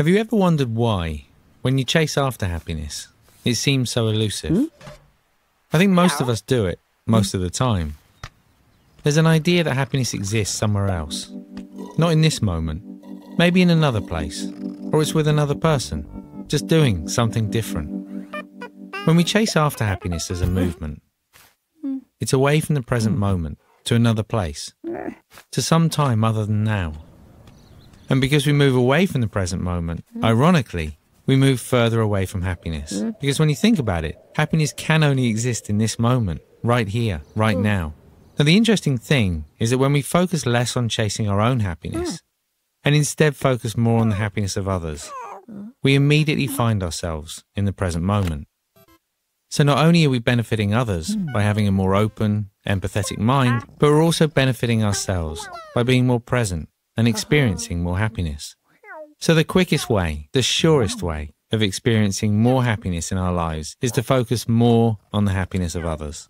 Have you ever wondered why, when you chase after happiness, it seems so elusive? Hmm? I think most of us do it most of the time. There's an idea that happiness exists somewhere else. Not in this moment, maybe in another place, or it's with another person, just doing something different. When we chase after happiness as a movement, hmm. it's away from the present hmm. moment to another place, eh. to some time other than now. And because we move away from the present moment, mm. ironically, we move further away from happiness. Mm. Because when you think about it, happiness can only exist in this moment, right here, right mm. now. Now, the interesting thing is that when we focus less on chasing our own happiness and instead focus more on the happiness of others, we immediately find ourselves in the present moment. So not only are we benefiting others by having a more open, empathetic mind, but we're also benefiting ourselves by being more present and experiencing more happiness. So the quickest way, the surest way of experiencing more happiness in our lives is to focus more on the happiness of others.